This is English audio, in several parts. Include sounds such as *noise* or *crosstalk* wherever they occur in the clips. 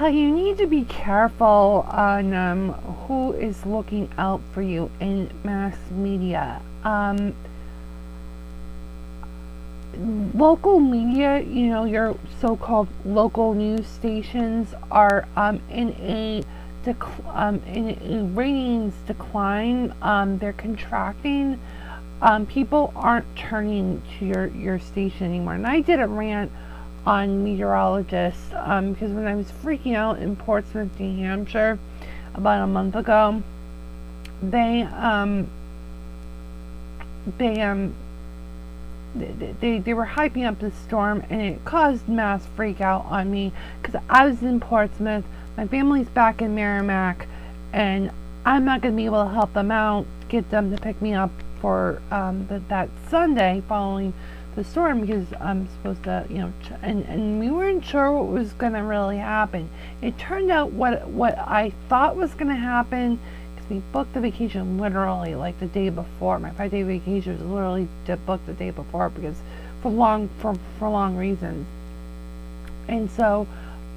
how you need to be careful on um, who is looking out for you in mass media. Um, local media, you know, your so-called local news stations are um, in a um, in a ratings decline. Um, they're contracting. Um, people aren't turning to your your station anymore. And I did a rant on meteorologists um, because when I was freaking out in Portsmouth, New Hampshire, about a month ago, they um, they um they, they, were hyping up the storm and it caused mass freak out on me because I was in Portsmouth, my family's back in Merrimack, and I'm not going to be able to help them out, get them to pick me up for um, the, that Sunday following the storm because I'm supposed to, you know, and, and we weren't sure what was going to really happen. It turned out what what I thought was going to happen because we booked the vacation literally like the day before. My five day vacation was literally booked the day before because for long for for long reasons. And so,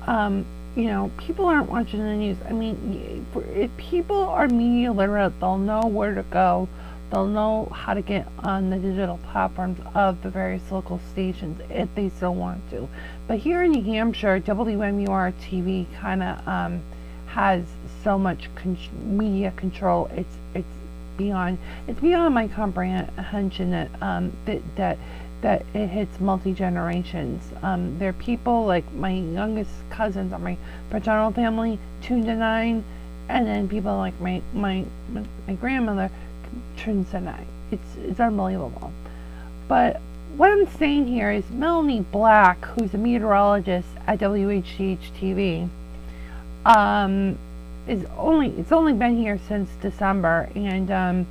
um, you know, people aren't watching the news. I mean, if people are media literate, they'll know where to go. They'll know how to get on the digital platforms of the various local stations if they still want to. But here in New Hampshire, WMUR TV kind of um, has so much con- media control. It's it's beyond it's beyond my comprehension that um, that that that it hits multi generations. Um, there are people like my youngest cousins on my paternal family, two to nine, and then people like my my my grandmother turns. It's it's unbelievable. But what I'm saying here is Melanie Black, who's a meteorologist at WHDH TV um, is only it's only been here since December, and um,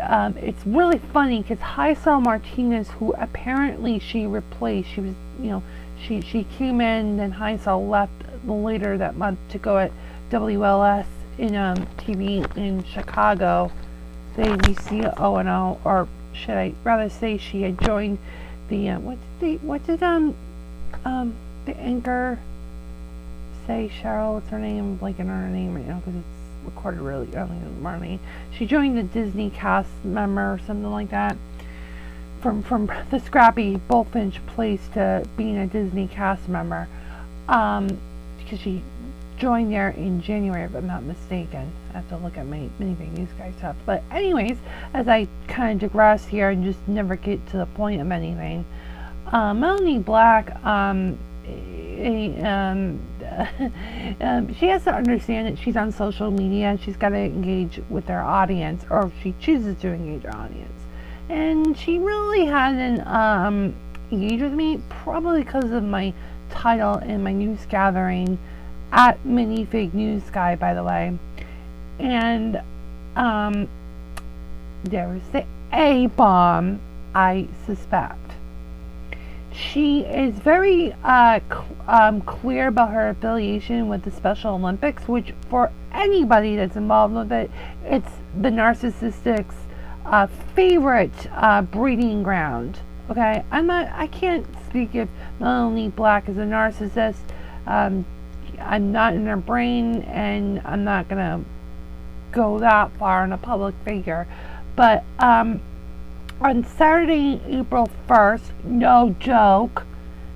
um, it's really funny because Hisal Martinez, who apparently she replaced, she was you know she she came in, and Hisal left later that month to go at WLS in um, TV in Chicago, the ABC O and O, or should I rather say she had joined the uh, what did the what did um um the anchor say Cheryl, what's her name? Like in her name right now because it's recorded really early in the morning. She joined the Disney cast member or something like that. From from the scrappy Bulfinch place to being a Disney cast member, um, because she joined there in January, if I'm not mistaken. Have to look at my anything these guys have. But anyways, as I kind of digress here and just never get to the point of anything, uh, Melanie Black, um, um, *laughs* um, she has to understand that she's on social media and she's got to engage with her audience, or she chooses to engage her audience. And she really hasn't um, engaged with me, probably because of my title and my news gathering at Minifig News Guy, by the way. And um, there was the A bomb, I suspect she is very uh, cl- um, clear about her affiliation with the Special Olympics, which for anybody that's involved with it, it's the narcissistic's uh, favorite uh, breeding ground. Okay, I'm not. I can't speak if Melanie Black is a narcissist. Um, I'm not in her brain, and I'm not gonna go that far in a public figure. But um, on Saturday, April 1st, no joke,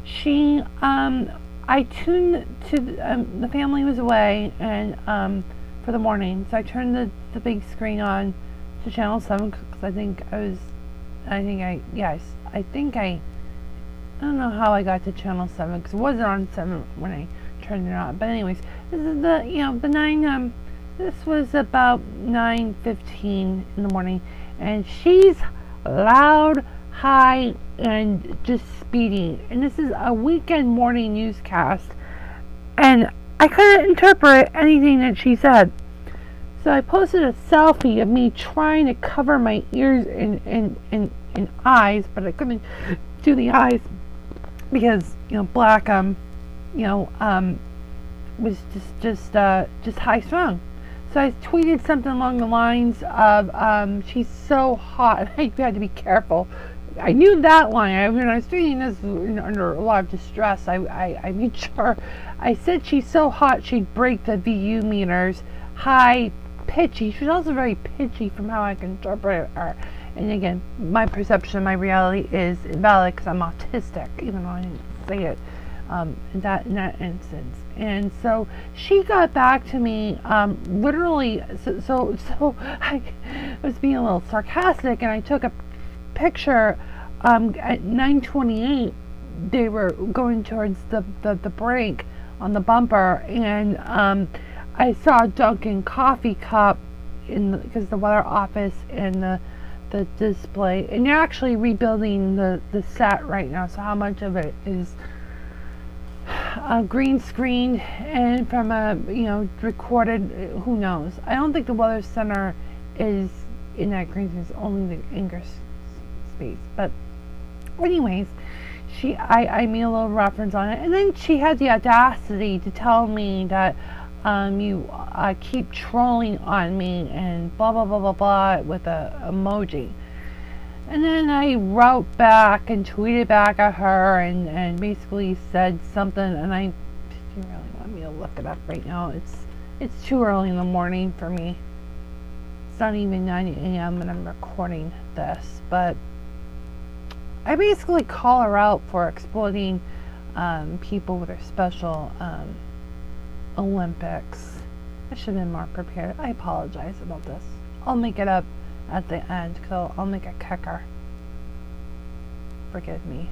she, um, I tuned to, um, the family was away and, um, for the morning, so I turned the, the big screen on to channel 7 because I think I was, I think I, yes, I think I, I don't know how I got to channel 7 because it wasn't on 7 when I turned it on, but anyways, this is the, you know, the 9, um, this was about 9.15 in the morning, and she's loud, high, and just speedy. And this is a weekend morning newscast. And I couldn't interpret anything that she said. So I posted a selfie of me trying to cover my ears and, and, and, and eyes, but I couldn't do the eyes because, you know, black, um, you know, um, was just, just, uh, just high strung. So I tweeted something along the lines of, um, she's so hot. *laughs* And I had to be careful I knew that line. I, when I was doing this under a lot of distress, I, I, I made *laughs* sure I said she's so hot she'd break the VU meters. High, pitchy. She's also very pitchy from how I can interpret her. And again, my perception, my reality is invalid because I'm autistic, even though I didn't say it um, in that in that instance. And so she got back to me um, literally. So, so so *laughs* I was being a little sarcastic, and I took a picture um, at 9:28. They were going towards the, the the on the bumper, and um, I saw a Dunkin' coffee cup in because the, the weather office and the the display and you're actually rebuilding the the set right now so how much of it is a green screen and from a you know recorded who knows? I don't think the weather center is in that green screen it's only the anchor space. But anyways she I, I made a little reference on it. And then she had the audacity to tell me that um, you uh, keep trolling on me and blah blah blah blah blah with a emoji and then I wrote back and tweeted back at her and, and basically said something and I you really want me to look it up right now it's it's too early in the morning for me it's not even 9 a.m. and I'm recording this but I basically call her out for exploiting um, people with their special um, Olympics. I should have been more prepared. I apologize about this. I'll make it up at the end because I'll, I'll make a kicker. Forgive me.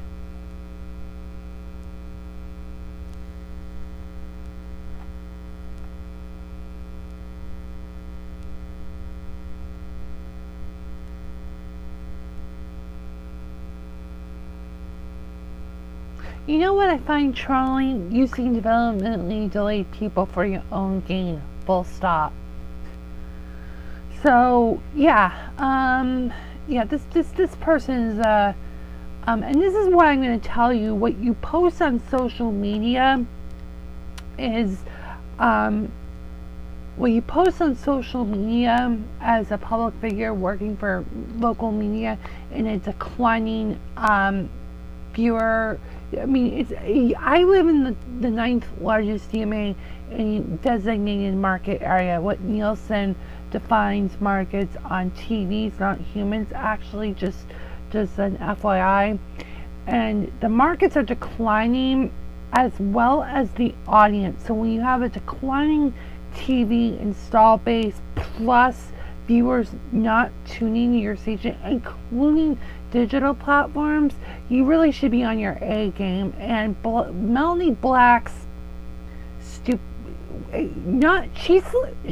You know what I find trolling? Using developmentally delayed people for your own gain. Full stop. So yeah, um, yeah. This this this person is uh, um, and this is why I'm going to tell you. What you post on social media is um, what you post on social media as a public figure working for local media in a declining um, viewer I mean, it's I live in the, the ninth largest DMA designated market area. What Nielsen defines markets on TVs, not humans. Actually, just just an FYI, and the markets are declining as well as the audience. So when you have a declining TV install base plus viewers not tuning to your station, including digital platforms, you really should be on your A game. And Bl- Melanie Black's stupid, eh, not she's.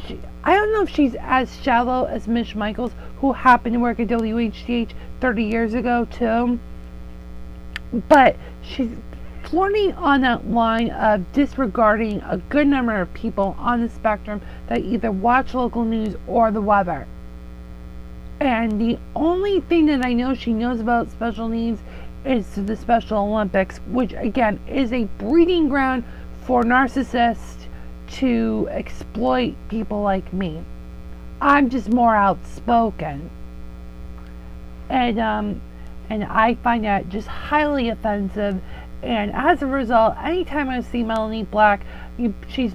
She, I don't know if she's as shallow as Mish Michaels, who happened to work at WHDH 30 years ago too. But she's flirting on that line of disregarding a good number of people on the spectrum that either watch local news or the weather. And the only thing that I know she knows about special needs is the Special Olympics, which again is a breeding ground for narcissists to exploit people like me. I'm just more outspoken. And um and I find that just highly offensive and as a result, anytime I see Melanie Black, you, she's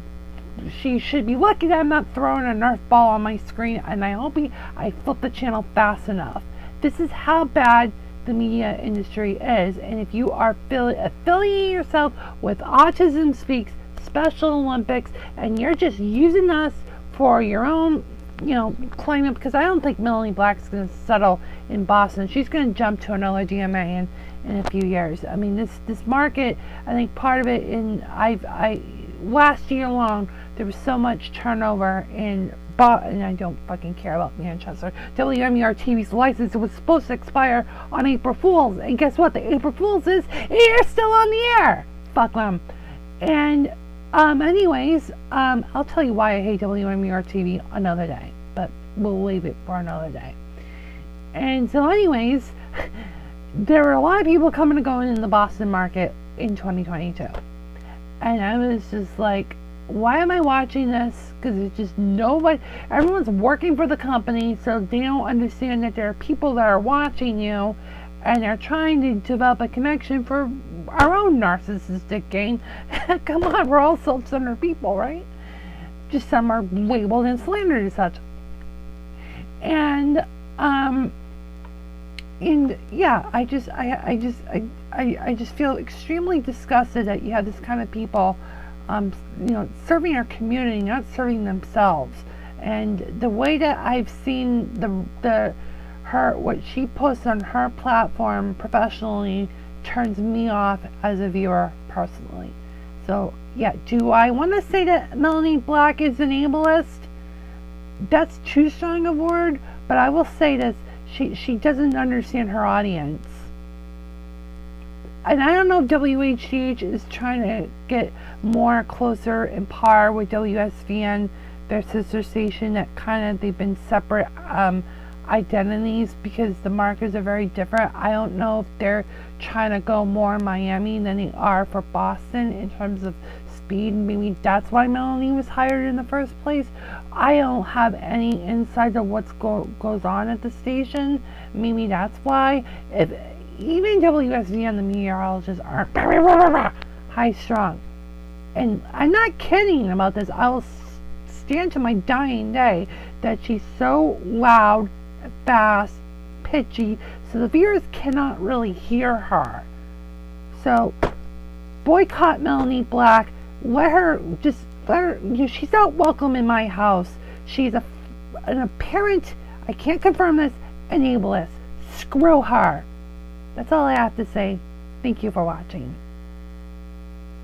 she should be lucky that I'm not throwing a Nerf ball on my screen and I hope I flip the channel fast enough. This is how bad the media industry is. And if you are affiliating yourself with Autism Speaks, Special Olympics, and you're just using us for your own, you know, claim because I don't think Melanie Black's going to settle in Boston. She's going to jump to another DMA in, in a few years. I mean, this this market, I think part of it in I've I last year long there was so much turnover in but and I don't fucking care about Manchester. WMUR TV's license was supposed to expire on April Fools, and guess what? The April Fools is you're still on the air. Fuck them. And um, anyways, um, I'll tell you why I hate WMUR TV another day, but we'll leave it for another day. And so, anyways, *laughs* there were a lot of people coming and going in the Boston market in 2022, and I was just like why am I watching this? Because it's just nobody, everyone's working for the company, so they don't understand that there are people that are watching you, and are trying to develop a connection for our own narcissistic gain. *laughs* Come on, we're all self-centered people, right? Just some are labeled and slandered as such. And um and yeah, I just I I just I, I, I just feel extremely disgusted that you have this kind of people um you know serving our community, not serving themselves. And the way that I've seen the the her what she posts on her platform professionally turns me off as a viewer personally. So yeah, do I want to say that Melanie Black is an ableist? That's too strong a word, but I will say this: she she doesn't understand her audience. And I don't know if WHDH is trying to get more closer in par with WSVN, their sister station. That kind of they've been separate. Um, identities because the markers are very different. I don't know if they're trying to go more Miami than they are for Boston in terms of speed. Maybe that's why Melanie was hired in the first place. I don't have any insight of what's go goes on at the station. Maybe that's why. If even WSVN the meteorologists aren't *laughs* high strung. And I'm not kidding about this. I will stand to my dying day that she's so loud fast, pitchy, so the viewers cannot really hear her. So boycott Melanie Black. Let her just let her. You know, she's not welcome in my house. She's a an apparent. I can't confirm this. An ableist. Screw her. That's all I have to say. Thank you for watching.